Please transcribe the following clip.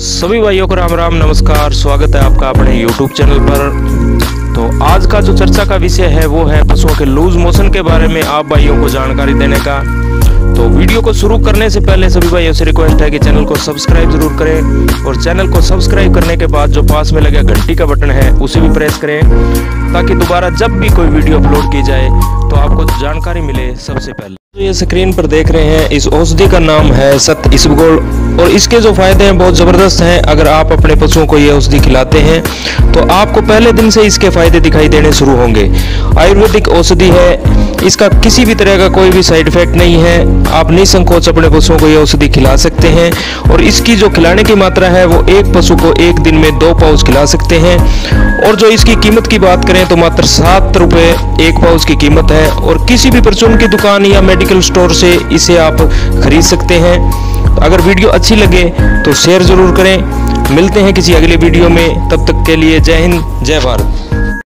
सभी भाइयों को राम राम, नमस्कार, स्वागत है आपका अपने YouTube चैनल पर। तो आज का जो चर्चा का विषय है, वो है पशुओं के लूज मोशन के बारे में आप भाइयों को जानकारी देने का। तो वीडियो को शुरू करने से पहले सभी भाइयों से रिक्वेस्ट है कि चैनल को सब्सक्राइब ज़रूर करें और चैनल को सब्सक्राइब करने के बाद जो पास में लगे घंटी का बटन है, उसे भी प्रेस करें, ताकि दोबारा जब भी कोई वीडियो अपलोड की जाए तो आपको जानकारी मिले सबसे पहले। ये स्क्रीन पर देख रहे हैं, इस औषधि का नाम है सत इसबगोल। और इसके जो फ़ायदे हैं, बहुत ज़बरदस्त हैं। अगर आप अपने पशुओं को ये औषधि खिलाते हैं तो आपको पहले दिन से इसके फ़ायदे दिखाई देने शुरू होंगे। आयुर्वेदिक औषधि है। इसका किसी भी तरह का कोई भी साइड इफ़ेक्ट नहीं है। आप निसंकोच अपने पशुओं को ये औषधि खिला सकते हैं। और इसकी जो खिलाने की मात्रा है, वो एक पशु को एक दिन में दो पाउच खिला सकते हैं। और जो इसकी कीमत की बात करें तो मात्र सात रुपये एक पाउच की कीमत है। और किसी भी परचून की दुकान या मेडिकल स्टोर से इसे आप खरीद सकते हैं। अगर वीडियो अच्छी लगे तो शेयर ज़रूर करें। मिलते हैं किसी अगले वीडियो में। तब तक के लिए जय हिंद, जय भारत।